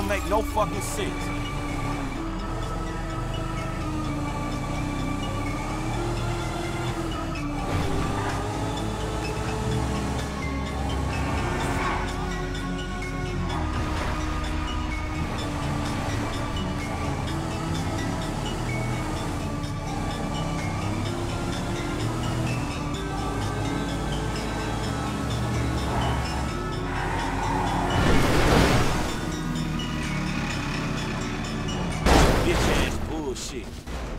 don't make no fucking sense. bitch ass bullshit.